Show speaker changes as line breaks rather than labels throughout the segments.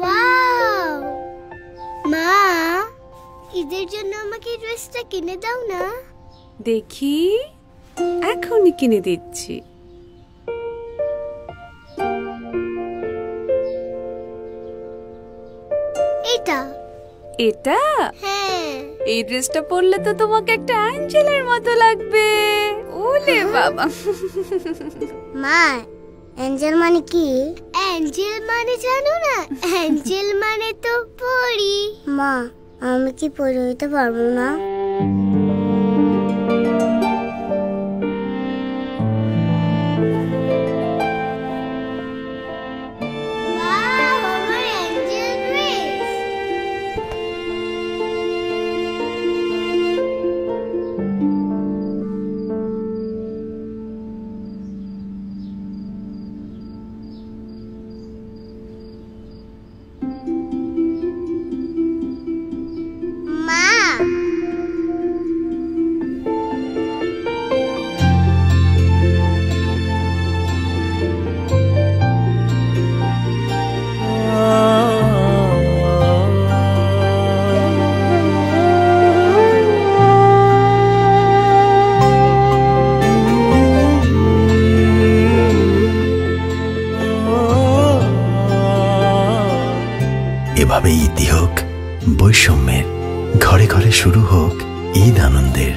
Wow মা ঈদের জন্য আমাকে ড্রেসটা কিনে দাও না।
দেখি এখনই কিনে দিচ্ছি।
এটা।
এটা?
হ্যাঁ।
এই ড্রেসটা পরলে তো তোমাকে একটা অ্যাঞ্জেলের মতো লাগবে। ওলে বাবা।
মা অ্যাঞ্জেল মানে কি? অ্যাঞ্জেল মানে জানো না? অ্যাঞ্জেল মানে তো পড়ি মা, আমি কি পড়ে হইতে পারব না?
এভাবেই ইতি হোক বৈষম্যের ঘরে ঘরে শুরু হোক ঈদ আনন্দের।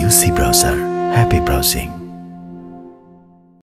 UC browser happy browsing